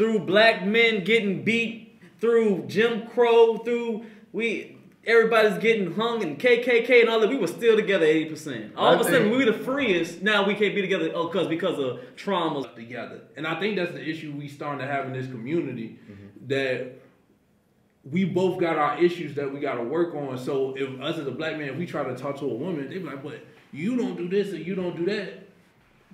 through black men getting beat, through Jim Crow, through we everybody's getting hung and KKK and all that. We were still together eighty percent. All of a sudden, we were the freest. Now we can't be together. Oh, cause because of traumas together. And I think that's the issue we starting to have in this community mm-hmm. that we both got our issues that we got to work on. So if us as a black man, if we try to talk to a woman, they be like, "But you don't do this or you don't do that."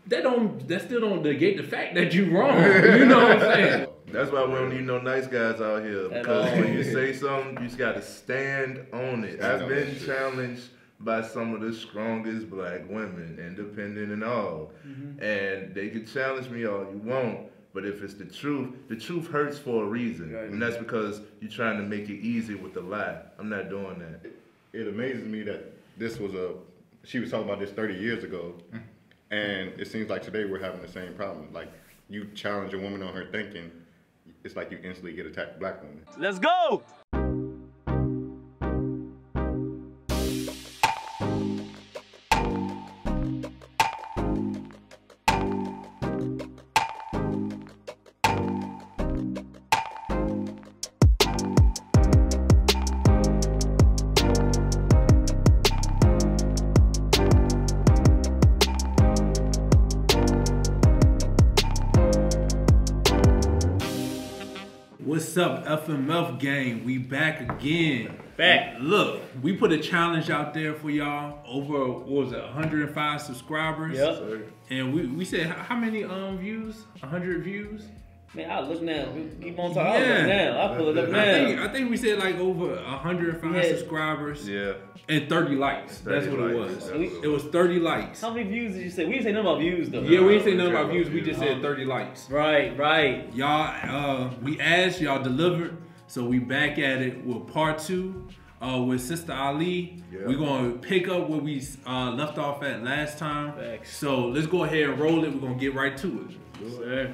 That don't that still don't negate the fact that you wrong. you know what I'm saying? That's why we don't need no nice guys out here. Because when you say something, you just got to stand on it. I've been challenged by some of the strongest black women, independent and all. Mm-hmm. And they can challenge me all you want. But if it's the truth, the truth hurts for a reason. Right. And that's because you're trying to make it easy with the lie. I'm not doing that. It amazes me that this was a, she was talking about this 30 years ago. And it seems like today we're having the same problem. Like you challenge a woman on her thinking, it's like you instantly get attacked black women. Let's go! What's up, FMF gang? We back again. Back. Look, we put a challenge out there for y'all. Over what was it, 105 subscribers. Yep. And we, we said how many um views? 100 views. Man, I look now. We keep on talking. Yeah. now. I pull it up now. I think, I think we said like over 105 yeah. subscribers. Yeah. And 30 likes. 30 That's what likes. it was. it was 30 likes. How many views did you say? We didn't say nothing about views though. Yeah, we didn't say nothing about views. We just said 30 likes. Right, right. Y'all, uh, we asked, y'all delivered. So we back at it with part two. Uh, with Sister Ali. Yeah. We're gonna pick up where we uh, left off at last time. Thanks. So let's go ahead and roll it. We're gonna get right to it.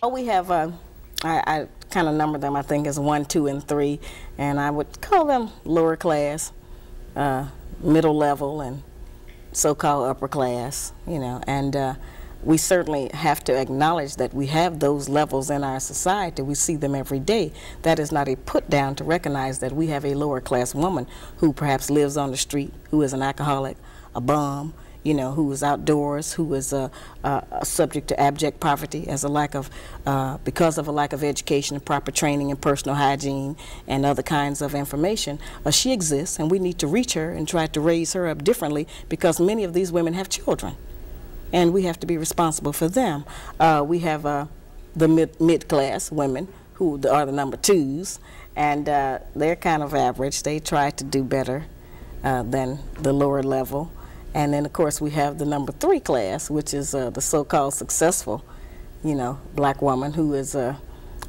Oh, we have, uh, I, I kind of number them, I think, as one, two, and three, and I would call them lower class, uh, middle level, and so-called upper class, you know, and uh, we certainly have to acknowledge that we have those levels in our society. We see them every day. That is not a put down to recognize that we have a lower class woman who perhaps lives on the street, who is an alcoholic, a bum, you know, who is outdoors, who is uh, uh, subject to abject poverty as a lack of, uh, because of a lack of education and proper training and personal hygiene and other kinds of information. Uh, she exists, and we need to reach her and try to raise her up differently because many of these women have children, and we have to be responsible for them. Uh, we have uh, the mid, mid class women who are the number twos, and they're kind of average. They try to do better than the lower level. And then, of course, we have the number three class, which is uh, the so-called successful, you know, black woman who is uh,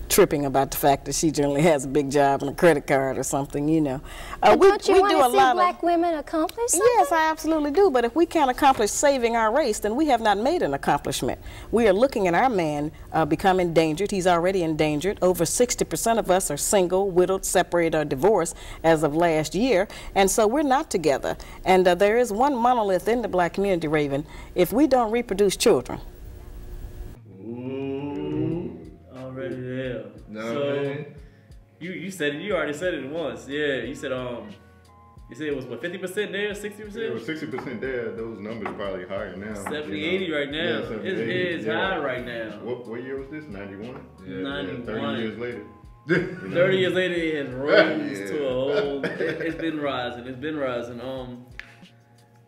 tripping about the fact that she generally has a big job and a credit card or something, you know. Uh, we, don't you we want do to see black of, women accomplish something? Yes, I absolutely do. But if we can't accomplish saving our race, then we have not made an accomplishment. We are looking at our man uh, become endangered. He's already endangered. Over 60% of us are single, widowed, separated, or divorced as of last year. And so we're not together. And uh, there is one monolith in the black community, Raven. If we don't reproduce children, No, so man. you you said it. You already said it once. Yeah, you said um. You said it was what, 50% there, 60%? It was 60% there. Those numbers are probably higher now. 70, you know? 80 right now. Yeah, 70, it's, 80, it's yeah. high right now. What, what year was this? 91? Yeah, 91. Yeah, 30 years later. 30 years later, it has rose yeah. to a whole. It, has been rising. It's been rising. Um,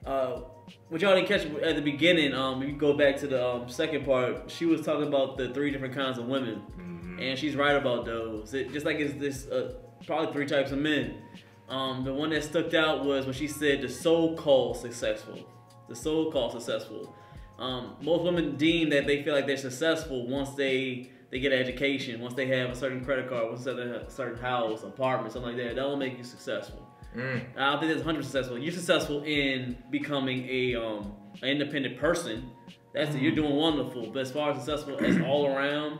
uh, what y'all didn't catch at the beginning, um, if you go back to the um, second part, she was talking about the three different kinds of women. Mm-hmm and she's right about those. It, just like it's this uh, probably three types of men. Um, the one that stuck out was when she said the so-called successful. The so-called successful. Um, most women deem that they feel like they're successful once they they get an education, once they have a certain credit card, once they have a certain house, apartment, something like that. That'll make you successful. Mm. I don't think that's 100 successful. You're successful in becoming a um, an independent person. That's it. You're doing wonderful. But as far as successful as all around,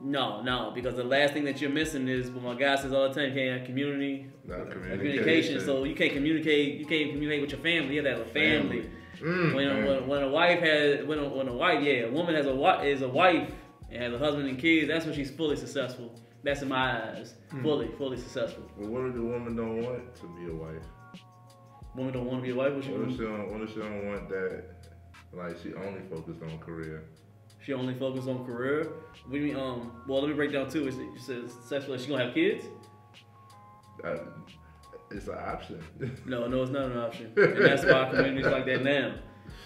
no, no, because the last thing that you're missing is what my guy says all the time: you can't have community, communication. communication. So you can't communicate. You can't communicate with your family. You have to have a family. family. Mm, when, when, when, a wife has when a, when a wife yeah a woman has a is a wife and has a husband and kids, that's when she's fully successful. That's in my eyes, mm. fully, fully successful. But what if the woman don't want to be a wife? Woman don't want to be a wife. What, what if she don't? What if she don't want that? Like she only focused on career. She only focused on career. We mean, um, well, let me break down too. Is She says sexually, she gonna have kids. Uh, it's an option. no, no, it's not an option, and that's why communities like that now.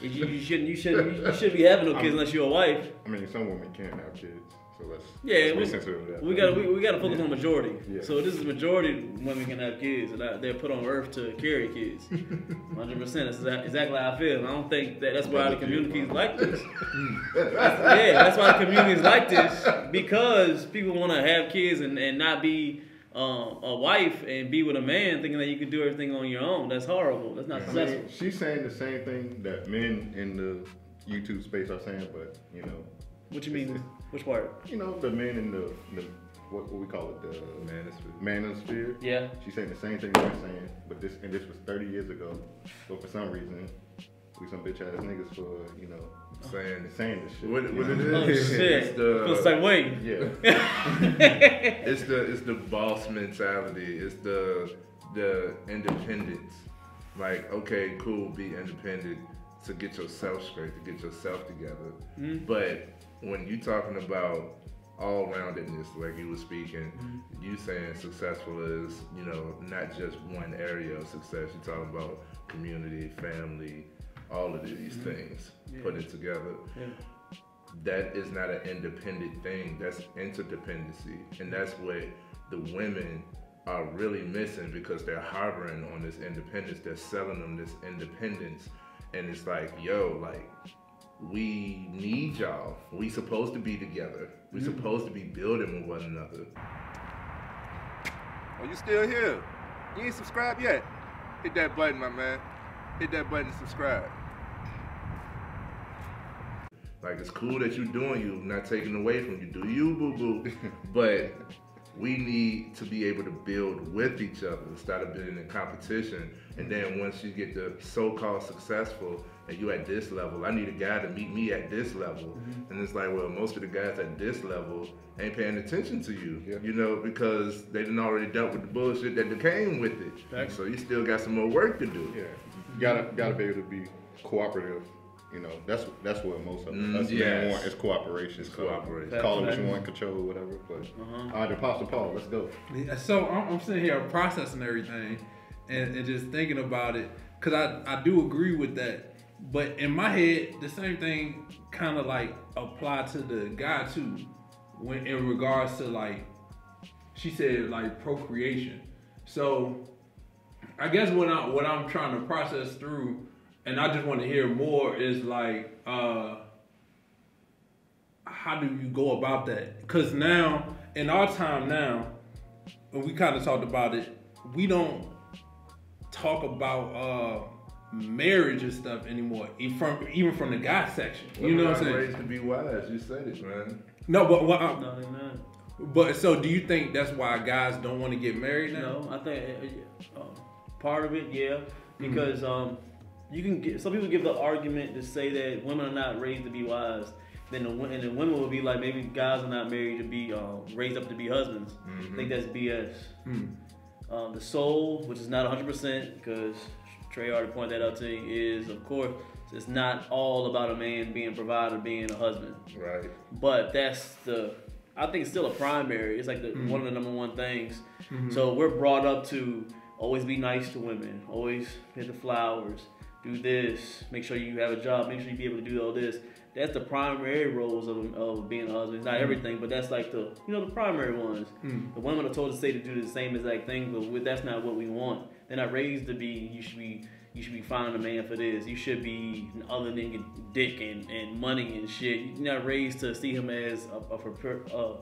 You, you shouldn't, you shouldn't, you shouldn't be having no kids unless you're a wife. I mean, some women can't have kids. So let's yeah, let's we, we got we, we got to focus yeah. on majority. Yeah. So this is majority women can have kids, and they're put on earth to carry kids. Hundred percent. That's exactly how I feel. I don't think that that's why the communities like this. that's, yeah, that's why the communities like this because people want to have kids and, and not be um, a wife and be with a man thinking that you can do everything on your own. That's horrible. That's not successful. Mean, she's saying the same thing that men in the YouTube space are saying, but you know. What you mean? Which part? You know, the men in the, the what, what we call it, the manosphere. Manosphere. Yeah. She's saying the same thing they're saying, but this and this was 30 years ago. So for some reason, we some bitch ass niggas for you know saying saying this shit. What, what it is? Oh shit! It's the, Feels like wait. Yeah. it's the it's the boss mentality. It's the the independence. Like okay, cool, be independent to get yourself straight, to get yourself together. Mm-hmm. But when you talking about all roundedness, like you were speaking, mm-hmm. you saying successful is, you know, not just one area of success. You're talking about community, family, all of these mm-hmm. things yeah. put it together. Yeah. That is not an independent thing. That's interdependency, and that's what the women are really missing because they're harboring on this independence. They're selling them this independence, and it's like, yo, like we need y'all. We supposed to be together. We mm-hmm. supposed to be building with one another. Are you still here? You ain't subscribed yet? Hit that button, my man. Hit that button to subscribe. Like it's cool that you're doing you, not taking away from you. Do you, boo boo? but we need to be able to build with each other instead of building in competition. And then once you get the so-called successful and you at this level, I need a guy to meet me at this level. Mm-hmm. And it's like, well, most of the guys at this level ain't paying attention to you, yeah. you know, because they didn't already dealt with the bullshit that came with it. So you still got some more work to do. Yeah, you gotta gotta be able to be cooperative you know, that's that's what most of mm, us yes. want is cooperation. It's cooperation. Call it what you want, control, whatever. But uh-huh. all right, Apostle Paul, let's go. So I'm, I'm sitting here processing everything and, and just thinking about it because I, I do agree with that. But in my head, the same thing kind of like apply to the guy too, when in regards to like she said like procreation. So I guess what I what I'm trying to process through and I just want to hear more is like, uh, how do you go about that? Because now, in our time now, and we kind of talked about it, we don't talk about uh, marriage and stuff anymore, even from even from the guy section. You know what I'm saying? Ways to be wise. You said it, man. No, but what? Uh, no, not. But so, do you think that's why guys don't want to get married now? No, I think uh, uh part of it, yeah, because mm-hmm. um, you can get some people give the argument to say that women are not raised to be wives. Then the and then women will be like maybe guys are not married to be um, raised up to be husbands. Mm-hmm. I think that's BS. Mm. Um, the soul, which is not 100 percent, because Trey already pointed that out to me, is of course it's not all about a man being provider, being a husband. Right. But that's the I think it's still a primary. It's like the, mm-hmm. one of the number one things. Mm-hmm. So we're brought up to always be nice to women, always hit the flowers do this, make sure you have a job, make sure you be able to do all this. That's the primary roles of, of being a husband. It's not mm. everything, but that's like the you know the primary ones. Mm. The women are told to say to do the same exact thing, but that's not what we want. They're not raised to be. You should be. You should be finding a man for this. You should be other than dick and, and money and shit. You're not raised to see him as a, a, a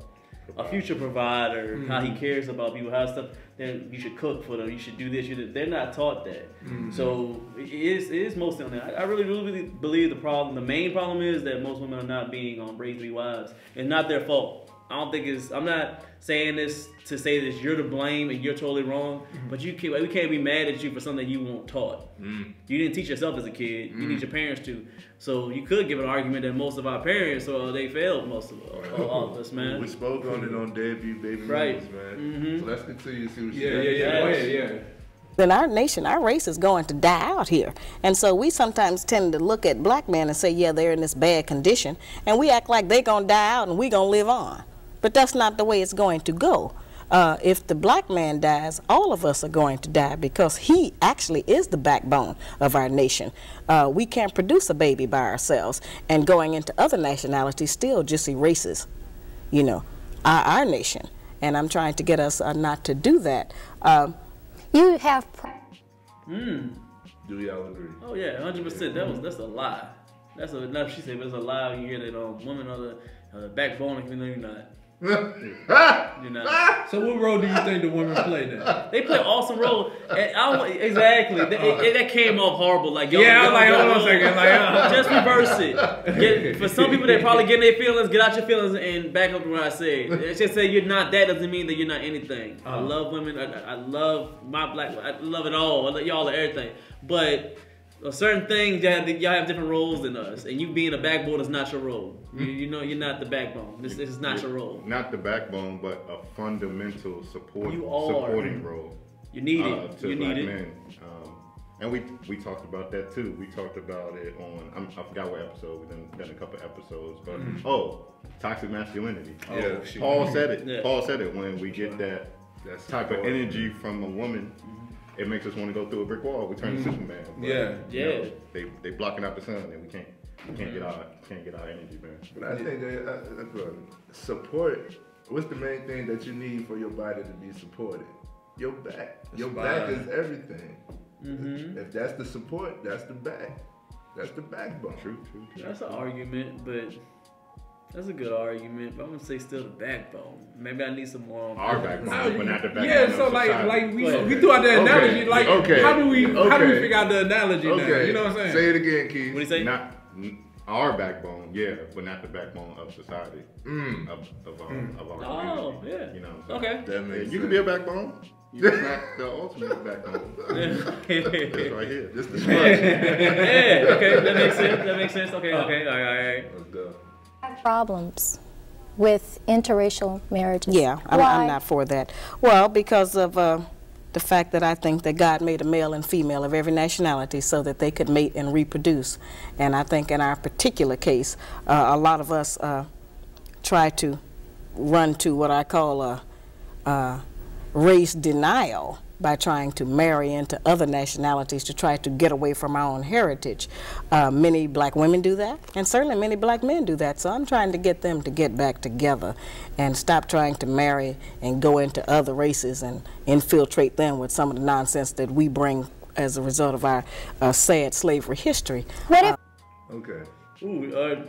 a future provider, mm-hmm. how he cares about people, how stuff. Then you should cook for them. You should do this. You they're not taught that. Mm-hmm. So it is it is mostly on that. I, I really really believe the problem. The main problem is that most women are not being um, raised to be wives. It's not their fault. I don't think it's. I'm not saying this to say that you're to blame and you're totally wrong. Mm-hmm. But you can't. We can't be mad at you for something you weren't taught. Mm. You didn't teach yourself as a kid. Mm. You need your parents to. So you could give an argument that most of our parents, or they failed most of all of us, man. We spoke on it on debut baby right. Moves, man. Mm-hmm. So let's continue to see what yeah, yeah, yeah, yeah, yeah then our nation, our race is going to die out here. And so we sometimes tend to look at black men and say, yeah, they're in this bad condition, and we act like they're going to die out and we're going to live on. But that's not the way it's going to go. Uh, if the black man dies, all of us are going to die because he actually is the backbone of our nation. Uh, we can't produce a baby by ourselves, and going into other nationalities still just erases, you know, our, our nation. And I'm trying to get us uh, not to do that. Um, you have. Hmm. Do y'all agree? Oh yeah, hundred percent. That was that's a lie. That's a not she said, but it's a lie. You hear that um, women are the, are the backbone, even though you're not. you know. So what role do you think the women play then? They play an awesome role. And I exactly. That, it, that came off horrible. Like yo, yeah, I'm like hold on a second. Like uh, just reverse it. Get, for some people, they're probably getting their feelings. Get out your feelings and back up to what I said. It's just say you're not that doesn't mean that you're not anything. Uh-huh. I love women. I, I, love my black. I love it all. I love y'all everything. But certain things y'all have, y'all have different roles than us, and you being a backbone is not your role. You, hmm. you know you're not the backbone. This, this is not your role. Not the backbone, but a fundamental support supporting role. You need uh, it. To you black need it. Men. Um, and we we talked about that too. We talked about it on I'm, i forgot what episode. We've done, done a couple episodes, but mm-hmm. oh, toxic masculinity. Oh, yeah, Paul said it. Yeah. Paul said it when we get that That's type of energy from a woman. Mm-hmm it makes us want to go through a brick wall. We turn mm-hmm. to Superman. But, yeah, yeah. Know, they they blocking out the sun, and we can't we can't get our can't get our energy, man. But I think that uh, support. What's the main thing that you need for your body to be supported? Your back. Your back is everything. Mm-hmm. If that's the support, that's the back. That's the backbone. True, true. true. That's an argument, but that's a good argument, but I'm gonna say still the backbone. Maybe I need some more. Our backbone, but not the backbone. Yeah, so like, like we we threw out the analogy. Okay. Like, okay. how do we okay. how do we figure out the analogy okay. now? You know what I'm saying? Say it again, Keith. What do you say? Not our backbone, yeah, but not the backbone of society. Mm. Of, of, our, mm. of our oh, community. yeah. You know what I'm saying? Okay. That makes you sense. can be a backbone. You're not the ultimate backbone. That's right here. This the yeah, okay, that makes sense. That makes sense. Okay, okay, all right, all right. Let's go. Problems with interracial marriages. Yeah, I'm, I'm not for that. Well, because of uh, the fact that I think that God made a male and female of every nationality so that they could mate and reproduce. And I think in our particular case, uh, a lot of us uh, try to run to what I call a, a race denial by trying to marry into other nationalities to try to get away from our own heritage. Uh, many black women do that, and certainly many black men do that. So I'm trying to get them to get back together and stop trying to marry and go into other races and infiltrate them with some of the nonsense that we bring as a result of our uh, sad slavery history. What if? Uh, okay. Ooh, uh,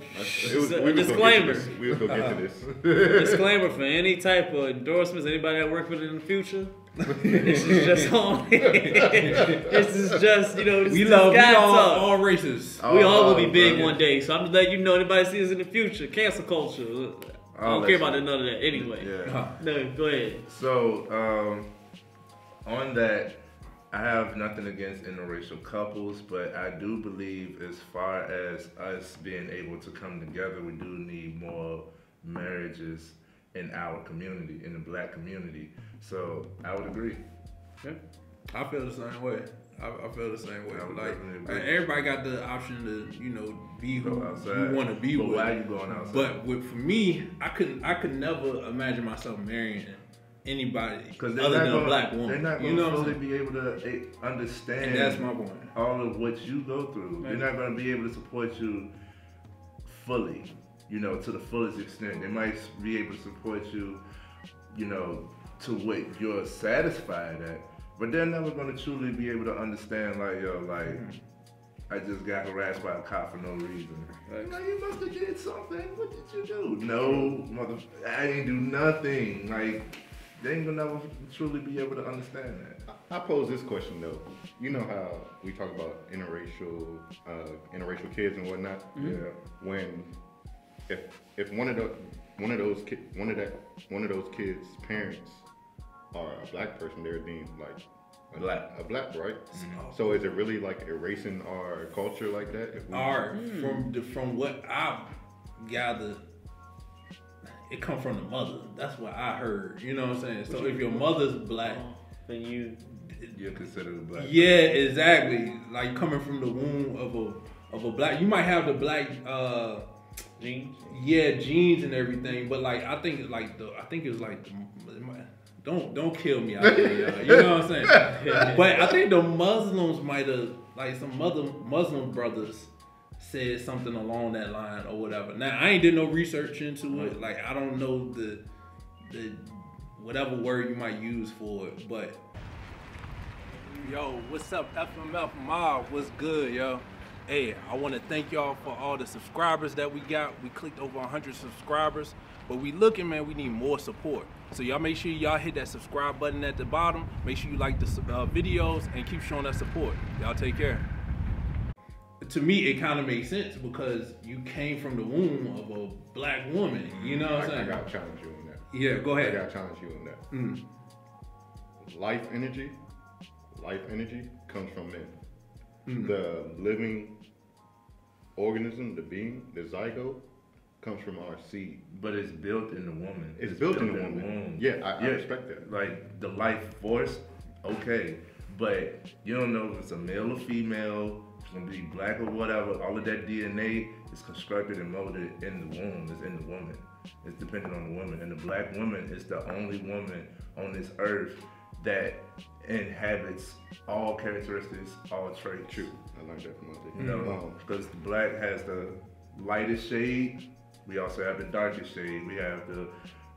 was, a disclaimer. We will go get to this. disclaimer for any type of endorsements, anybody that work with it in the future this is just on. this is just you know. we love we all, all races. we all will be big one day. So I'm just letting you know. Anybody sees in the future, cancel culture. I don't care about none of that anyway. Yeah. No, go ahead. So um, on that, I have nothing against interracial couples, but I do believe as far as us being able to come together, we do need more marriages in our community, in the black community. So I would agree. Yeah. I feel the same way. I, I feel the same way. I like everybody got the option to, you know, be who you want to be but with. Why are you going outside? But with, for me, I couldn't. I could never imagine myself marrying anybody because other than gonna, a black woman. They're not going to fully be able to eh, understand. And that's my point. All of what you go through, right. they're not going to be able to support you fully you know, to the fullest extent. They might be able to support you, you know, to what you're satisfied at, but they're never gonna truly be able to understand, like, yo, like, mm-hmm. I just got harassed by a cop for no reason. Like, you know, you must have did something. What did you do? No, mother, I didn't do nothing. Like, they ain't gonna never truly be able to understand that. I pose this question though. You know how we talk about interracial, uh, interracial kids and whatnot. Mm-hmm. Yeah. When if if one of the one of those ki- one of that one of those kids' parents are a black person, they're deemed like a Black. a black, right? So is it really like erasing our culture like that? If we- Art from the, from what I gather, it come from the mother. That's what I heard. You know what I'm saying? So if your mother's black, Then you You're considered a black. yeah, exactly. Like coming from the womb of a of a black, you might have the black. uh genes. yeah, genes and everything, but like I think like the I think it was like the, don't don't kill me out there. You know what I'm saying? but I think the Muslims might have like some other Muslim brothers said something along that line or whatever. Now I ain't did no research into it. Like I don't know the the whatever word you might use for it, but Yo, what's up, FMF Mob? What's good, yo? Hey, I want to thank y'all for all the subscribers that we got. We clicked over 100 subscribers, but we looking, man, we need more support. So y'all make sure y'all hit that subscribe button at the bottom. Make sure you like the uh, videos and keep showing that support. Y'all take care. To me, it kind of makes sense because you came from the womb of a black woman. You know what I'm I, I gotta challenge you on that. Yeah, go ahead. I ahead. gotta challenge you on that. Mm. Life energy, life energy comes from men. Mm. The living organism, the being, the zygote, comes from our seed. But it's built in the woman. It's built in the woman. womb. Yeah, I- I respect that. Like the life force, okay. But you don't know if it's a male or female, it's gonna be black or whatever. All of that DNA is constructed and molded in the womb. It's in the woman. It's dependent on the woman. And the black woman is the only woman on this earth that inhabits all characteristics, all traits. True. I learned that from my You know, because the black has the lightest shade. We also have the darkest shade. We have the,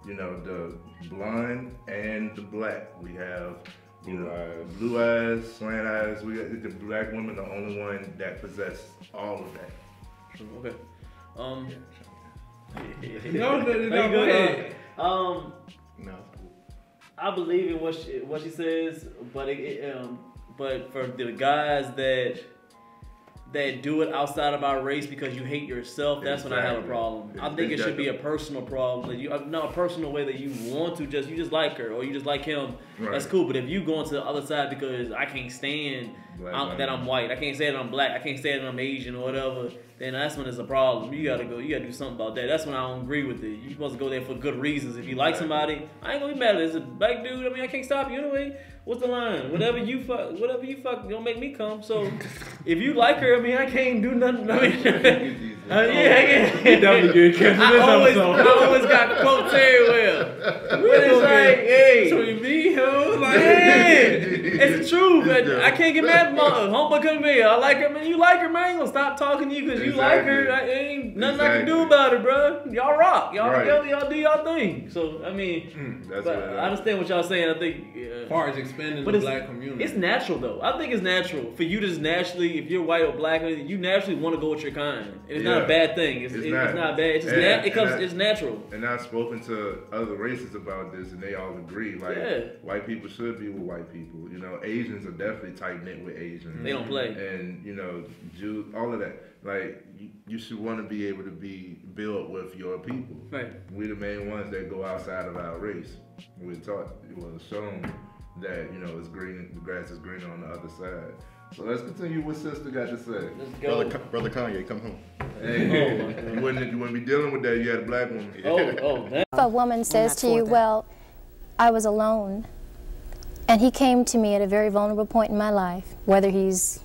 you know, the blonde and the black. We have you Blue know, eyes. blue eyes, slant eyes. We got the black woman, the only one that possess all of that. True. Okay. Um. No, no, no, you no, go ahead. Um. No. I believe in what she what she says, but it, it, um, but for the guys that that do it outside of our race because you hate yourself, that's when I have a Exactly. problem. I It's- think it it's should be a personal problem. That you uh, not a personal way that you want to just you just like her or you just like him. That's cool. But if you going to the other side because I can't stand Black I'm- that. I'm white, I can't say that I'm black, I can't say that I'm Asian or whatever, then that's when it's a problem. You gotta go. You gotta do something about that. That's when I don't agree with it. You supposed to go there for good reasons. If you like somebody, I ain't gonna be mad at it. It's a black dude. I mean, I can't stop you anyway. What's the line? Whatever you fuck, whatever you fuck, don't make me come. So, if you like her, I mean, I can't do nothing. I mean, uh, yeah, yeah. You definitely get canceled I this always, episode. I always got quotes very well. But it's like, hey, Between me, ho, like, yeah, it's the truth. But I can't get mad at my homeboy coming here. I like her, man. You like her, man. I ain't gonna stop talking to you because you like her. I, ain't nothing I can do about it, bro. Y'all rock. Y'all Right. together. Y'all do y'all thing. So I mean, That's but what I understand what y'all saying. I think. as Uh, far as expanding but the it's, black community. it's natural though. I think it's natural for you to just naturally, if you're white or black, you naturally want to go with your kind. And it's not a bad thing. It's, It's it's, not. not. bad. It's just And- nat- it comes. and I- it's natural. And I've spoken to other races about this, and they all agree. Like, Yeah. white people should be with white people. You know, Asians are definitely tight knit with Asians. They don't play. And you know, Jews, all of that. Like, you, you should want to be able to be built with your people. Right. We the main ones that go outside of our race. We're taught, it was shown that you know it's green. The grass is greener on the other side. So let's continue what sister got to say. Let's go. Brother, Ka- Brother Kanye, come home. Hey, Oh, you wouldn't you wouldn't be dealing with that. You had a black woman. Oh, oh, that. If a woman says to you, that. Well, I was alone, and he came to me at a very vulnerable point in my life, whether he's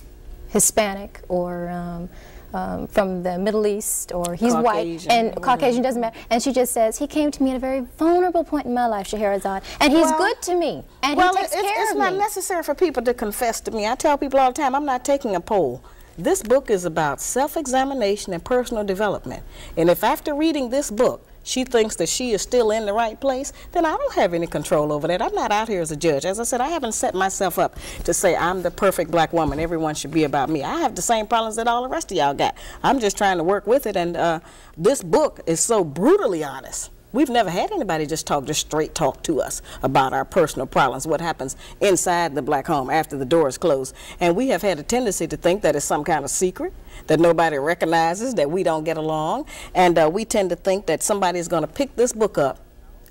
Hispanic or um, um, from the Middle East or he's white Caucasian. and Mhm. Caucasian, doesn't matter. And she just says, He came to me at a very vulnerable point in my life, Shahrazad, and he's Well- good to me, and well, he takes it's, care it's of not necessary for people to confess to me. I tell people all the time, I'm not taking a poll. This book is about self-examination and personal development. And if after reading this book, she thinks that she is still in the right place, then I don't have any control over that. I'm not out here as a judge. As I said, I haven't set myself up to say I'm the perfect black woman. Everyone should be about me. I have the same problems that all the rest of y'all got. I'm just trying to work with it. And uh, this book is so brutally honest We've never had anybody just talk, just straight talk to us about our personal problems, what happens inside the black home after the door is closed. And we have had a tendency to think that it's some kind of secret, that nobody recognizes, that we don't get along. And uh, we tend to think that somebody is going to pick this book up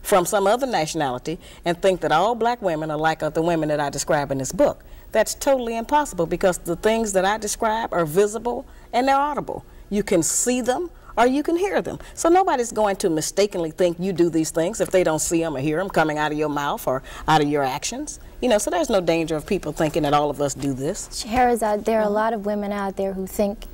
from some other nationality and think that all black women are like the women that I describe in this book. That's totally impossible because the things that I describe are visible and they're audible. You can see them or you can hear them. So nobody's going to mistakenly think you do these things if they don't see them or hear them coming out of your mouth or out of your actions. You know, so there's no danger of people thinking that all of us do this. Shahrazad, there are a lot of women out there who think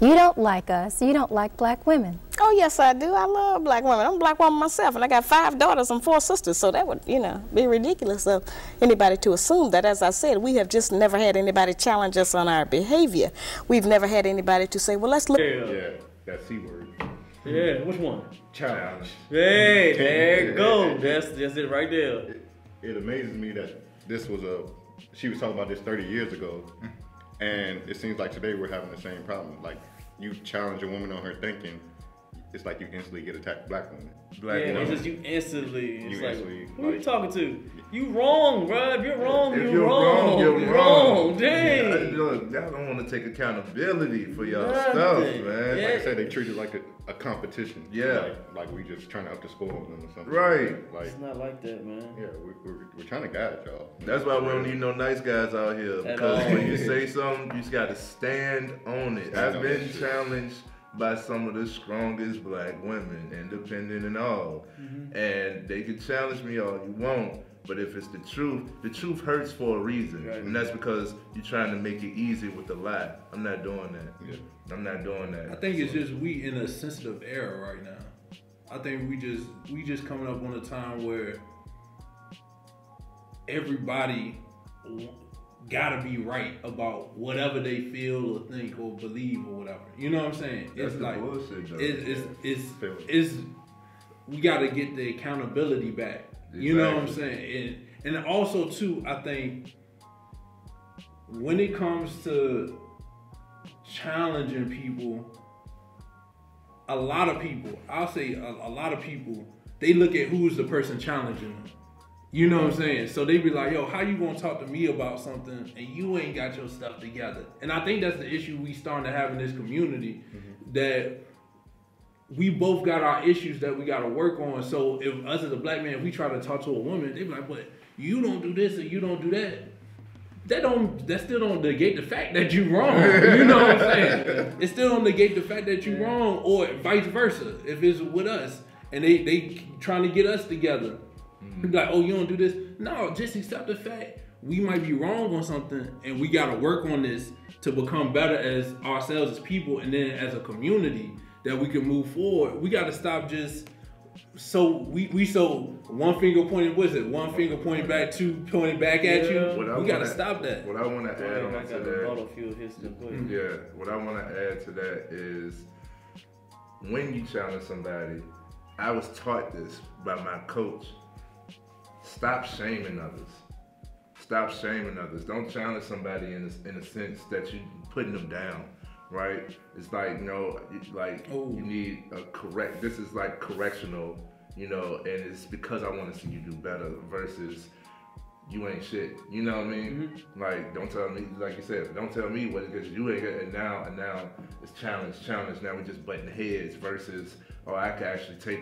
you don't like us, you don't like black women. Oh, yes, I do. I love black women. I'm a black woman myself, and I got five daughters and four sisters, so that would, you know, be ridiculous of anybody to assume that. As I said, we have just never had anybody challenge us on our behavior. We've never had anybody to say, well, let's look. Yeah, yeah that C word. Yeah, which one? Challenge. Hey, there you go. That's, that's it right there. It, it amazes me that this was a, she was talking about this 30 years ago, and it seems like today we're having the same problem. Like, you challenge a woman on her thinking, it's like you instantly get attacked, black women. Black yeah, women. it's just you instantly. It's you like, instantly, who like, you talking to? You wrong, bro. If you're wrong, if you're, you're wrong. wrong. You're, you're wrong. wrong. Dang. Yeah, look, y'all don't want to take accountability for y'all Nothing. stuff, man. Yeah. Like I said, they treat it like a, a competition. Yeah. Like, like, we just trying to up the score on them or something. Right. Like, it's not like that, man. Yeah, we, we're, we're trying to guide y'all. That's why we don't need no nice guys out here. because when you say something, you just got to stand on it. Stand I've been challenged by some of the strongest black women, independent and all. Mm-hmm. And they can challenge me all you want, but if it's the truth, the truth hurts for a reason. Right. And that's because you're trying to make it easy with the lie. I'm not doing that. Yeah. I'm not doing that. I think so. it's just we in a sensitive era right now. I think we just we just coming up on a time where everybody gotta be right about whatever they feel or think or believe or whatever. You know what I'm saying? That's it's like bullshit, it's, it's, it's, it's, we gotta get the accountability back. Exactly. You know what I'm saying? And and also too, I think when it comes to challenging people, a lot of people, I'll say a, a lot of people, they look at who's the person challenging them. You know what I'm saying? So they be like, yo, how you gonna talk to me about something and you ain't got your stuff together? And I think that's the issue we starting to have in this community mm-hmm. that we both got our issues that we gotta work on. So if us as a black man, if we try to talk to a woman, they be like, but you don't do this or you don't do that. That don't that still don't negate the fact that you wrong. You know what I'm saying? It still don't negate the fact that you wrong, or vice versa. If it's with us and they they trying to get us together Mm-hmm. Be like, oh, you don't do this. No, just accept the fact we might be wrong on something, and we got to work on this to become better as ourselves as people, and then as a community that we can move forward. We got to stop just so we we so one finger pointing was it one finger pointing back two pointing back at yeah. you we got to stop that what i want to add on to that yeah what i want to add to that is when you challenge somebody i was taught this by my coach stop shaming others. Stop shaming others. Don't challenge somebody in a, in a sense that you're putting them down, right? It's like you know, like Ooh. you need a correct. This is like correctional, you know, and it's because I want to see you do better versus you ain't shit. You know what I mean? Mm-hmm. Like, don't tell me, like you said, don't tell me what because you ain't got. And now, and now it's challenge, challenge. Now we just butting heads versus, oh, I can actually take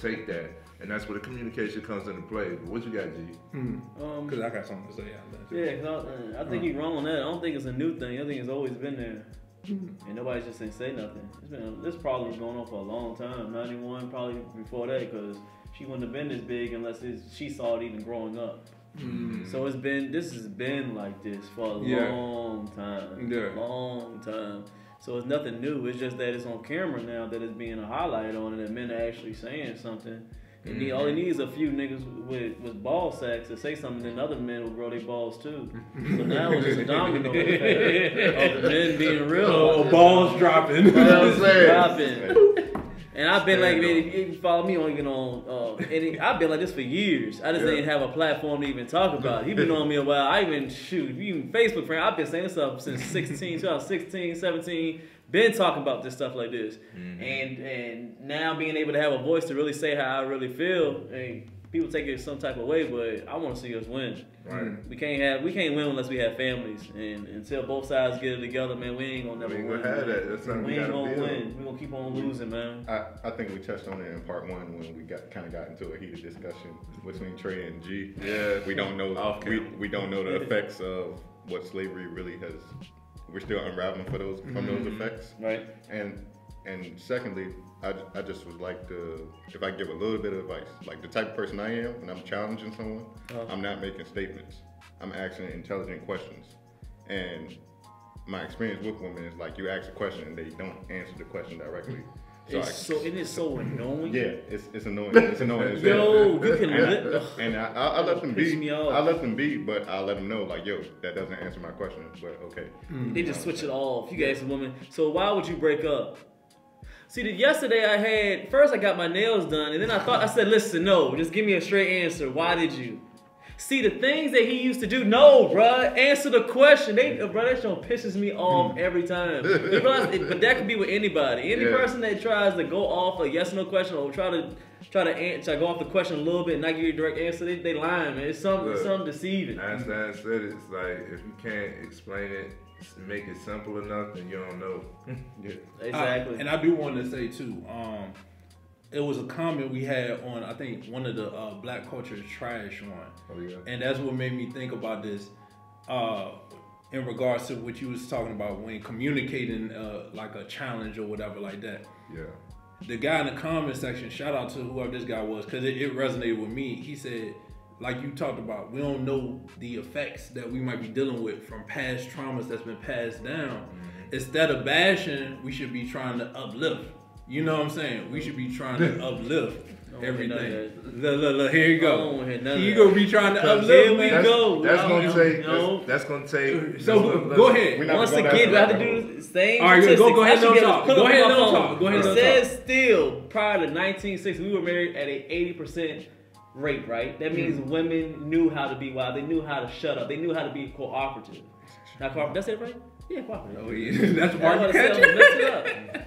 take that and that's where the communication comes into play. But what you got, G? Because um, I got something to say. Yeah, cause I, I think uh, you're wrong on that. I don't think it's a new thing. I think it's always been there. Mm-hmm. And nobody just didn't say nothing. It's been this problem was going on for a long time. 91, probably before that, because she wouldn't have been this big unless she saw it even growing up. Mm. So it's been this has been like this for a yeah. long time. Yeah. Long time. So it's nothing new. It's just that it's on camera now that it's being a highlight on it and men are actually saying something Mm-hmm. Need, all he needs is a few niggas with, with ball sacks to say something, then other men will grow their balls too. So now it's just a domino effect of the men being real. Oh, balls dropping. Balls dropping. And I've been like, man, if you follow me on, you know, uh, and I've been like this for years. I just yeah. didn't have a platform to even talk about it. You've been on me a while. I even, shoot, even Facebook friend, I've been saying stuff since 16, 2016, 17, been talking about this stuff like this, Mm-hmm. and and now being able to have a voice to really say how I really feel, and people take it some type of way, but I want to see us win. Right. We can't have we can't win unless we have families, and until both sides get it together, man, we ain't gonna We never ain't win. gonna have that. That's something we we ain't gonna build. win. We gonna keep on losing, man. I, I think we touched on it in part one when we got kind of got into a heated discussion between Trey and G. Yeah. we don't know we, we don't know the effects of what slavery really has. We're still unraveling for those from those effects. Right. And and secondly, I, I just would like to if I give a little bit of advice, like the type of person I am when I'm challenging someone, Uh-huh. I'm not making statements. I'm asking intelligent questions. And my experience with women is like you ask a question and they don't answer the question directly. So It's I, so it is so annoying. yeah, it's it's annoying. It's annoying. Yo, you can and, li- ugh. and I, I, I let them be. I let them be, but I let them know like, yo, that doesn't answer my question. But okay. Mm. They just switch it off. You guys, a woman. So why would you break up? See, the, yesterday I had first I got my nails done, and then I thought I said, "Listen, no, just give me a straight answer. Why did you?" See the things that he used to do. No, bruh, answer the question. They, uh, bruh, that show pisses me off every time. You realize it- but that could be with anybody. Any Yeah. person that tries to go off a yes or no question or try to try to answer, go off the question a little bit and not give you a direct answer, they, they lying, man. It's something, it's Look. something deceiving. Einstein said it's like if you can't explain it, make it simple enough, then you don't know. Yeah. Exactly. I- and I do want to say too, um, it was a comment we had on I think one of the uh, Black Culture Trash one, Oh yeah. and that's what made me think about this. Uh, in regards to what you was talking about when communicating uh, like a challenge or whatever like that. Yeah. the guy in the comment section, shout out to whoever this guy was, because it, it resonated with me. He said, like you talked about, we don't know the effects that we might be dealing with from past traumas that's been passed down. Instead of bashing, we should be trying to uplift. You know what I'm saying? We should be trying to uplift Don't hear none of everything. Look, look, look, here you go. don't hear none of You gonna be trying to uplift, here we. That's, go. that's No, gonna take. That's, that's gonna take. So let's- go ahead. Once again, do I have to do the same All right, go- go- go ahead I and be able to talk. Go ahead my and talk. Go ahead It and says still, prior to 1960, we were married at a 80% rate, right? That means Mm. women knew how to be wild. They knew how to shut up. They knew how to be cooperative. Now, cooperative, that's it, right? Yeah, cooperative. Oh, yeah. That's the I part was you about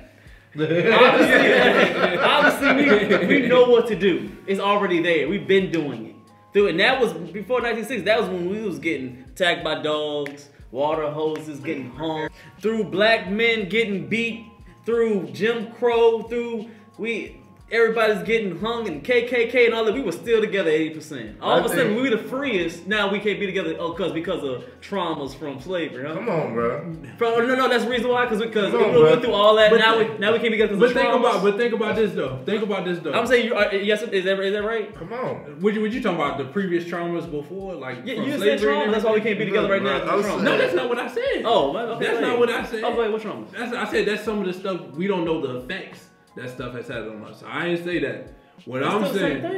obviously, obviously we, we know what to do. It's already there. We've been doing it. Through and that was before 1960. That was when we was getting attacked by dogs, water hoses, getting hung, through black men getting beat, through Jim Crow, through we everybody's getting hung and KKK and all that. We were still together 80%. All of a I sudden think- we were the freest. Now we can't be together oh, cause because of traumas from slavery. Huh? Come on, bro. Bro, no, no, that's the reason why. Because because Come on, we went through all that. But- now we now we can't be together. 'cause But of think traumas. about, but think about this though. Think about this though. I'm saying you are, yes, is that is that right? Come on. Would you, would you talking about? The previous traumas before, like Yeah, you slavery said trauma. That's why we can't be together right Look, now. bro, because of I'm No, trauma. that's not what I said. Oh, my, okay, That's wait. not what I said. Oh, wait, what trauma? That's, I said that's some of the stuff we don't know the effects that stuff has had on us. I didn't say that. What That's I'm the saying, same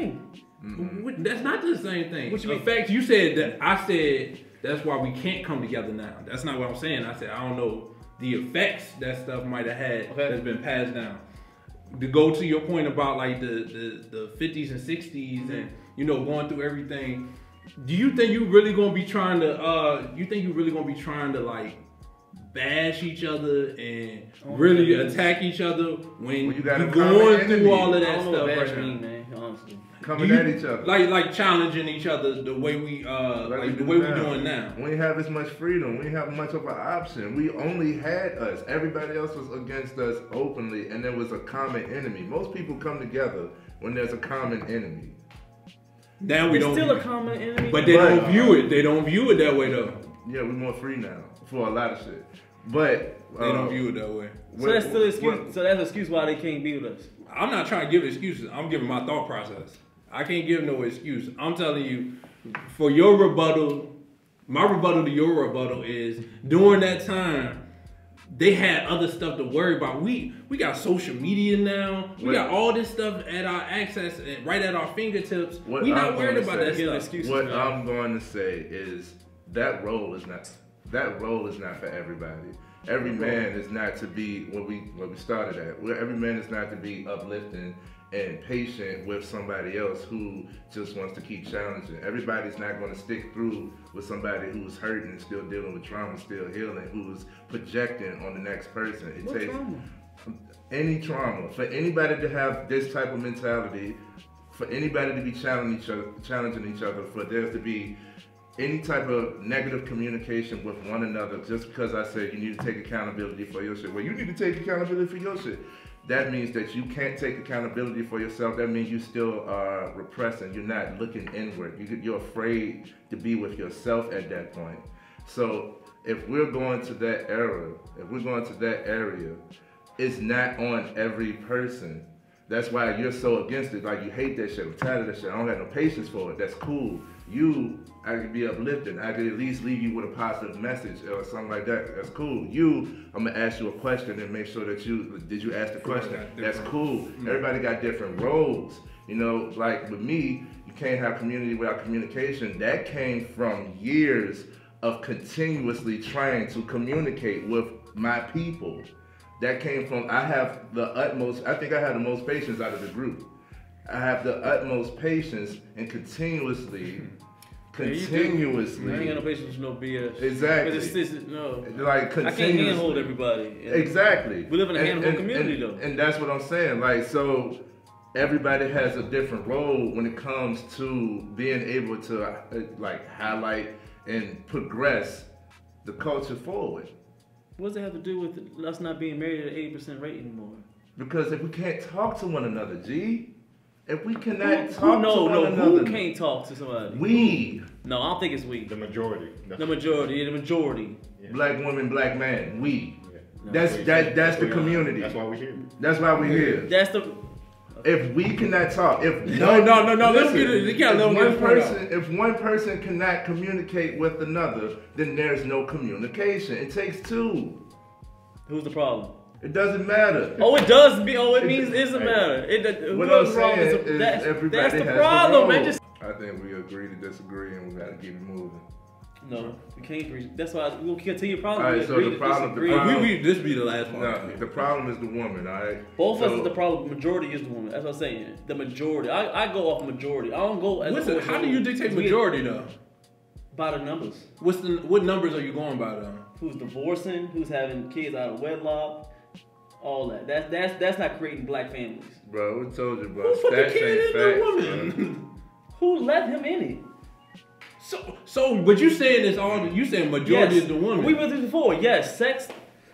thing. What- that's not the same thing. You mean? Effects. You said that. I said that's why we can't come together now. That's not what I'm saying. I said I don't know the effects that stuff might have had Okay. that's been passed down. To go to your point about like the the, the 50s and 60s and you know going through everything. Do you think you really gonna be trying to? uh You think you really gonna be trying to like bash each other and really attack each other when When you you got a are common going enemy. through all of I that don't stuff right bash mean, man. Honestly. Coming Do you- at each other. Like like challenging each other the way we uh like, like the way we're doing now. We didn't have as much freedom. We didn't have much of an option. We only had us. Everybody else was against us openly, and there was a common enemy. Most people come together when there's a common enemy. Now we It's don't. still a common enemy. but they But- don't view it. They don't view it that way though. Yeah, we're more free now for a lot of shit. But They uh, don't view it that way. so that's still an excuse. so that's an excuse why they can't be with us. I'm not trying to give excuses. I'm giving my thought process. I can't give no excuse. I'm telling you, for your rebuttal, my rebuttal to your rebuttal is during that time, they had other stuff to worry about. We we got social media now. We What- got all this stuff at our access and right at our fingertips. What we not I'm worried about say- that stuff. excuses, What man. I'm going to say is that role is not that role is not for everybody. Every man is not to be what we what we started at. Where every man is not to be uplifting and patient with somebody else who just wants to keep challenging. Everybody's not going to stick through with somebody who's hurting and still dealing with trauma, still healing, who's projecting on the next person. It What takes trauma? any trauma for anybody to have this type of mentality, for anybody to be challenging each other, challenging each other, for there to be any type of negative communication with one another just because I said you need to take accountability for your shit. Well, you need to take accountability for your shit. That means that you can't take accountability for yourself. That means you still are repressing. You're not looking inward. You, you're afraid to be with yourself at that point. So if we're going to that era, if we're going to that area, it's not on every person. That's why you're so against it. Like you hate that shit. I'm tired of that shit. I don't have no patience for it. That's cool. You, I could be uplifting. I could at least leave you with a positive message or something like that. That's cool. You, I'm gonna ask you a question and make sure that you did you ask the question. That's cool. Everybody got different roles. You know, like with me, you can't have community without communication. That came from years of continuously trying to communicate with my people that came from I have the utmost I think I have the most patience out of the group. I have the utmost patience and continuously Yeah, continuously I ain't got no patience with no BS. Exactly. But it's, it's, no. like continuously. I can't handhold everybody. Exactly. We live in a And- handhold and- community, and- though. And that's what I'm saying. Like so everybody has a different role when it comes to being able to uh, like highlight and progress the culture forward. What does it have to do with us not being married at eighty percent rate anymore? Because if we can't talk to one another, G, if we cannot Who, talk who, to no, one no, another, who can't talk to somebody? we, No, I don't think it's we. The majority. That's- The majority, yeah, the majority. black woman, black man, we. Yeah. That's we- that. That's the we are. community. That's why we're here. That's why we're here. That's the. If we cannot talk, if No, one- no, no, no, let him listen, get it- you gotta let if one person, if one person cannot communicate with another, then there's no communication. It takes two. Who's the problem? It doesn't matter. Oh, it does be. Oh, it It- means it doesn't matter. It, it, What whoever's I'm wrong saying is, is, that's, everybody that's the has problem, a man. Just I think we agree to disagree, and we gotta keep it moving. no, we can't agree. That's why we'll continue. Probably All right, so the to problem- the disagree. problem- We, we, this be the last one. No, the problem is the woman. All right. Both of us is the problem. Majority is the woman. That's what I'm saying. The majority. I, I go off majority. I don't go as. Listen, how do you dictate We- majority though? By the numbers. What's the what numbers are you going by though? Who's divorcing? Who's having kids out of wedlock? All that. That's that's that's not creating black families. Bro, we told you, bro. Who put the kid ain't in the woman? Who let him in it? so so, but you saying it's all you saying majority Yes. is the woman. We went through this before. Yes, sex.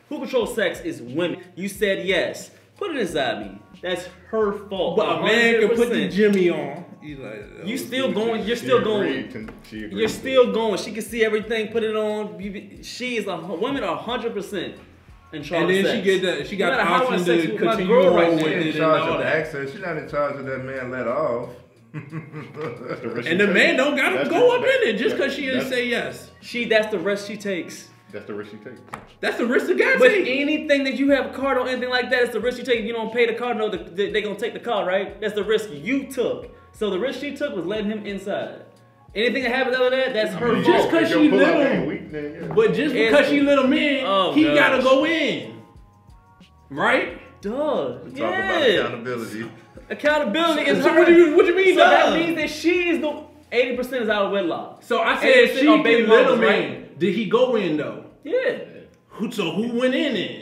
Who controls sex is women. You said yes. Put it inside me. That's her fault. but a man can put the Jimmy on. He's like, You still shit. going. You're still agreed going. to- You're still going. She can see everything. Put it on. She is a women are hundred percent in charge. And then of she get that. She got No the option to with my continue girl right with She it in and charge all of that. access. She's not in charge of that man let off. The And she the man don't gotta That's go the- up in it just because she didn't say yes. She. That's the risk she takes. That's the risk she takes. That's the risk the guy But takes. anything that you have a card on, anything like that, it's the risk you take. If you don't pay the card, no, they're they gonna take the card, right? That's the risk you took. So the risk she took was letting him inside. Anything that happens after that, that's her Just fault. 'cause If your she little- game weak, yeah. But just It's- because she let him in, Oh, he gosh. gotta go in. Right? Duh. Talk about Yeah. accountability. Accountability is So her. what do you what you mean? So that means that she is the eighty percent is out of wedlock. So I said 80% she on baby can let mamas, him right? in. Did he go in though? Yeah. Who, so who went in then?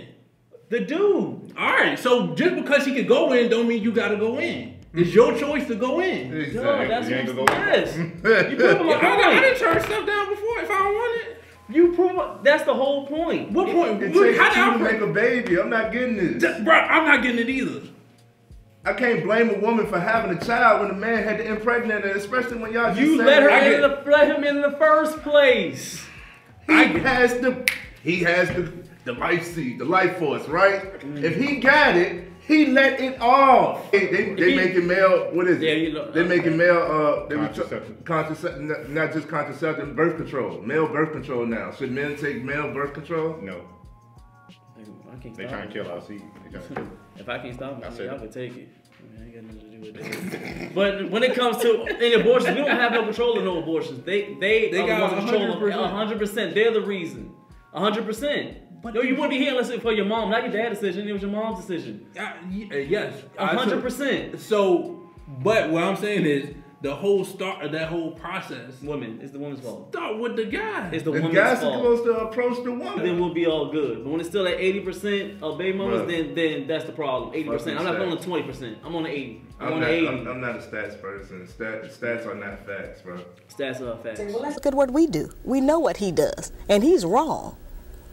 The dude. All right. So just because he could go in, don't mean you gotta go in. It's your choice to go in. Duh, that's You ain't what gonna go yes. You prove I, my I, I didn't turn stuff down before if I don't want it. You prove that's the whole point. What point? It What- takes how two to did I make a baby. I'm not getting this. Bro, I'm not getting it either. I can't blame a woman for having a child when a man had to impregnate her, especially when y'all just You let her in the, let him in the first place. He has the he has the the life seed, the life force, right? Mm. If he got it, he let it off. They they making male what is it? Yeah, you know, they making male uh they contraception. Contrace- not just contraception, birth control, male birth control now. Should men take male birth control? No. They trying to kill our seed. If I can't stop them, I, mean, I would take it. I got nothing to do with that. but when it comes to any abortions, we don't have no control of no abortions. They they, they are got the ones 100%. controlling 100%. They're the reason. 100%. But you wouldn't be here. healing for your mom, not your dad's decision. It was your mom's decision. Uh, uh yes, hundred percent. So, but what I'm saying is the whole start of that whole process. Woman, it's the woman's fault. Start with the guy. It's the, the woman's guy's supposed to approach the woman. Then we'll be all good. But when it's still at eighty percent of baby mamas, then then that's the problem. Eighty percent. I'm not going to twenty percent. I'm on the eighty. I'm, I'm on not, the 80. I'm, I'm, not a stats person. Stats stats are not facts, bro. Stats are facts. Look at what we do. We know what he does, and he's wrong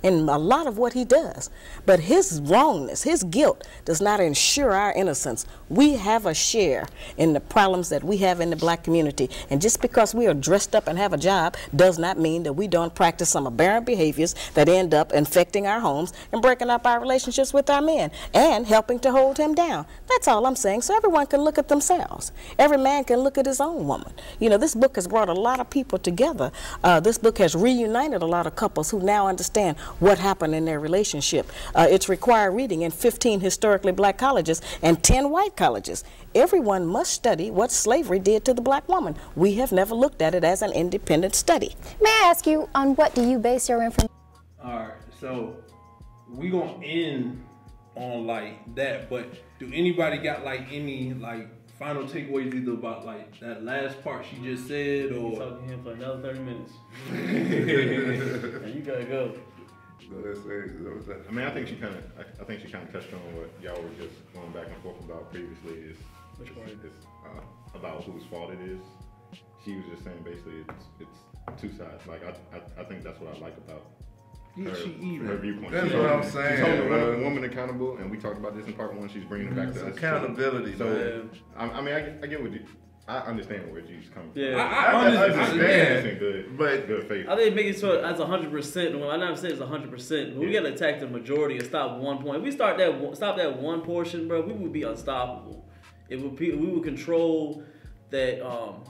in a lot of what he does. But his wrongness, his guilt, does not ensure our innocence. We have a share in the problems that we have in the black community. And just because we are dressed up and have a job does not mean that we don't practice some aberrant behaviors that end up infecting our homes and breaking up our relationships with our men and helping to hold him down. That's all I'm saying. So everyone can look at themselves. Every man can look at his own woman. You know, this book has brought a lot of people together. Uh, this book has reunited a lot of couples who now understand what happened in their relationship. Uh, it's required reading in 15 historically black colleges and 10 white colleges. Everyone must study what slavery did to the black woman. We have never looked at it as an independent study. May I ask you, on what do you base your information? All right, so we gonna end on like that, but do anybody got like any like final takeaways either about like that last part she just said or talking to him for another thirty minutes. and you gotta go. So let's say. I mean, I think she kind of, I, I think she kind of touched on what y'all were just going back and forth about previously. Is Which is, part? is uh, about whose fault it is. She was just saying basically it's it's two sides. Like I, I, I think that's what I like about her, she even. her viewpoint. That's She's what I'm saying, She's holding the bro. woman, woman accountable, and we talked about this in part one. She's bringing it back to us. Accountability, So, man. I, I mean, I, get- I get what you. I understand where she's coming Yeah. from. I, I- I, I honestly, understand. It's in good, But- good faith. I think making sure that's hundred percent. I'm not saying it's hundred percent, but we gotta attack the majority and stop one point. If we start that one- stop that one portion, bro, we would be unstoppable. It would be, we would control that. Um,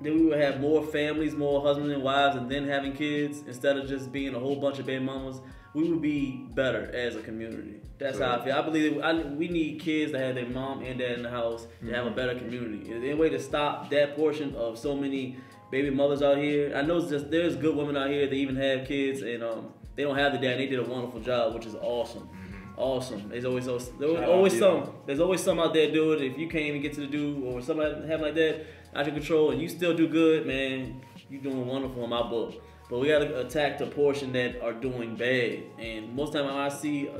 then we would have more families, more husbands and wives, and then having kids instead of just being a whole bunch of baby mamas. We would be better as a community. That's how I feel. I believe I, we need kids to have their mom and dad in the house to have a better community. Is there any way to stop that portion of so many baby mothers out here? I know it's just there's good women out here that even have kids and um, they don't have the dad. They did a wonderful job, which is awesome. Awesome. There's always there's out always some there's always some out there do it. If you can't even get to the dude or somebody having like that out your control and you still do good, man, you're doing wonderful in my book. But we gotta attack the portion that are doing bad. And most time I see uh,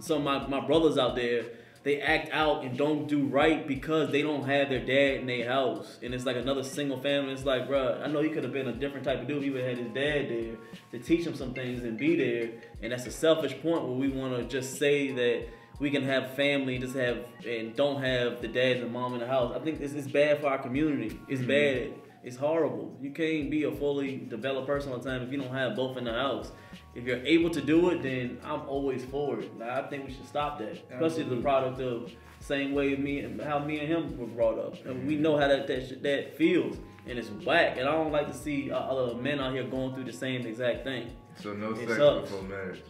some of my, my brothers out there, they act out and don't do right because they don't have their dad in their house. And it's like another single family. It's like, bruh, I know he could have been a different type of dude. He would have had his dad there to teach him some things and be there. And that's a selfish point where we want to just say that we can have family, just have and don't have the dad and the mom in the house. I think this is bad for our community. It's bad. It's horrible. You can't be a fully developed person all the time if you don't have both in the house. If you're able to do it, then I'm always for it. Like, I think we should stop that, especially the product of same way me and how me and him were brought up. And we know how that that, that feels, and it's whack. And I don't like to see uh, other men out here going through the same exact thing. So no It sex sucks. before marriage.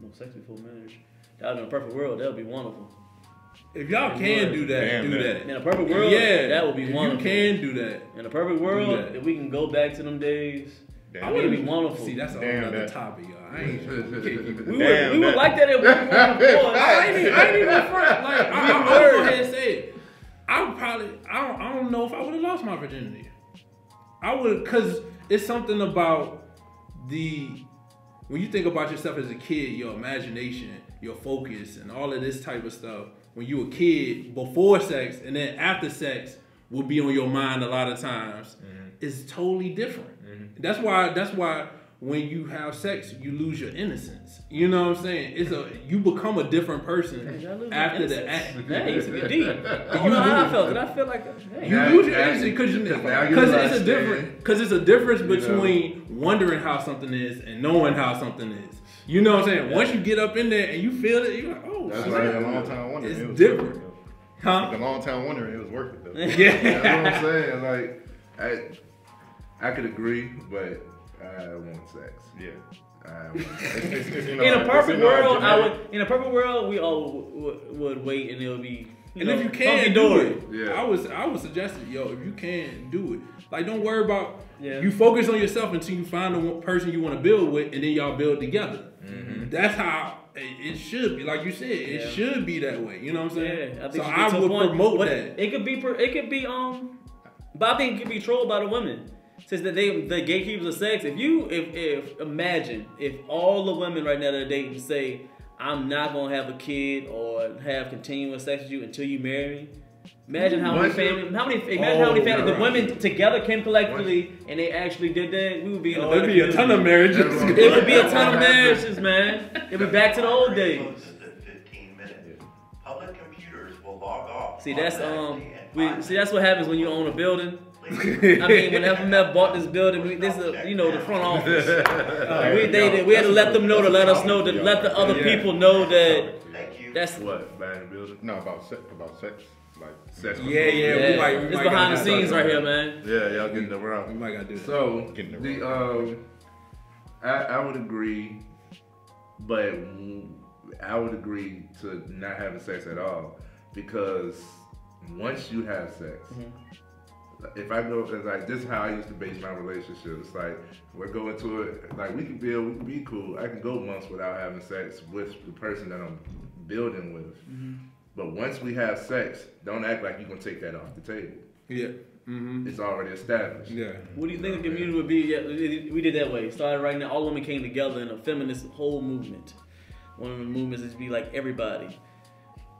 No sex before marriage. That in a perfect world, that would be wonderful. If y'all can do that, Damn do that. that. In a perfect world, yeah, that would be if wonderful. You can do that. In a perfect world, if we can go back to them days, Damn. I would be wonderful. See, that's a whole Damn other that. topic, y'all. I ain't. we can't we Damn, would, we would like that if we were. I ain't, even- I ain't even front. Like, I, I, I'm gonna go ahead and say it. I would probably, I don't, I don't know if I would have lost my virginity. I would, cause it's something about the, when you think about yourself as a kid, your imagination, your focus, and all of this type of stuff. When you a kid, before sex and then after sex, will be on your mind a lot of times. Mm-hmm. It's totally different. Mm-hmm. That's why. That's why when you have sex, you lose your innocence. You know what I'm saying? It's a you become a different person Did I lose my after the act. That used to be deep. I don't know how I felt. Did I feel like that? You Now- lose your innocence because you because now you because it's a understand. different because it's a difference know. between wondering how something is and knowing how something is. You know what I'm saying? Once you get up in there and you feel it, you're like, oh, That's shit. why a long time wondering, It's it was different. worth it, though. huh? After a long time wondering, it was worth it though. Yeah. That's what I'm saying. Like, I, I could agree, but I want sex. Yeah. It's- it's- in In a perfect world, I would. In a perfect world, we all would, would wait, and it would be and know, if you don't can do doing it, Yeah. I was I would suggest it, yo. If you can do it, like don't worry about. Yeah. You focus on yourself until you find the person you want to build with, and then y'all build together. That's how it should be. Like you said, it Yeah. should be that way. You know what I'm saying? Yeah, I think so I would point- promote what- that. It could be, it could be, um, but I think it could be trolled by the women. Since that they the gatekeepers of sex. If you, if if imagine if all the women right now that are dating say, I'm not gonna have a kid or have continuous sex with you until you marry me. Imagine how many Once you- families, how many, imagine how many Oh, families, the women together came collectively and they actually did that. We would be in a Oh, better it'd be a ton of marriages. It would be a ton of marriages, man. It'd be back to the old days. Closes at 15 minutes. Public computers will log off. See, that's um, we see that's what happens when you own a building. I mean, when FMF bought this building, we, this is, you know, the front office. we, they, we had to let them know to let us know to let the other people know that Thank you. that's What? Buying a building? No, about sex. About sex. Like Sex. Yeah, yeah, we yeah, might- we it's might behind the scenes right about here, man. Yeah, y'all getting the We wrong. might gotta do that. So Getting it the um, I I would agree, but I would agree to not having sex at all because once you have sex, if I go, it's like this is how I used to base my relationships. Like we're going to it, like we can build, we can be cool. I can go months without having sex with the person that I'm building with. But once we have sex, don't act like you're gonna take that off the table. yeah. Mm-hmm. It's already established. Yeah. What do you think the community would be? Yeah, we we did that way. Started right now. All women came together in a feminist whole movement. One of the movements is to be like everybody.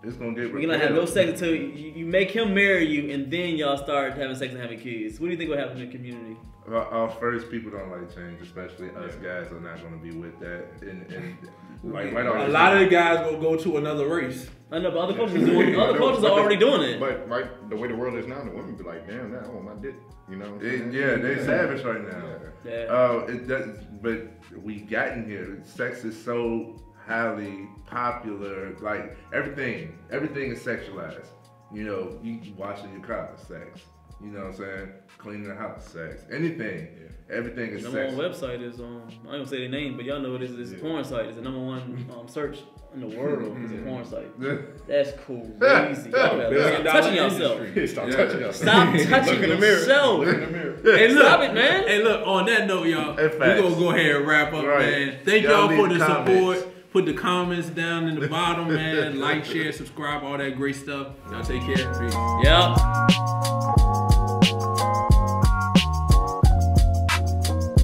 It's gonna get. We're gonna have no sex until you, you make him marry you, and then y'all start having sex and having kids. What do you think will happen in the community? Our, our first people don't like change, especially us guys are not going to be with that. And, and like right A the lot of the guys will go to another race. I know, but other cultures doing. Other cultures are already doing it. But right, the way the world is now, the women be like, "Damn, that I want my dick." You know? What I'm It- yeah, they savage right now. Yeah. Uh, it does, but we gotten here. Sex is so highly popular. Like everything, everything is sexualized. You know, you watching your car, sex. You know what I'm saying? Cleaning the house, sex. Anything, everything is number sex. one website is um I ain't gonna say the name, but y'all know it is. It's a porn site. It's the number one um, search in the world. It's a porn site. That's crazy. Y'all gotta Billion stop dollar touching yourself. Stop Yeah. touching yourself. Stop touching Look in the mirror. yourself. Look in the mirror. Hey, look, Stop it, man. Hey, look. On that note, y'all, we're gonna go ahead and wrap up, Right. man. Thank Y'all y'all, for leave the comments. support. Put the comments down in the bottom, man. like, share, subscribe, all that great stuff. Y'all take care. Peace. Yep.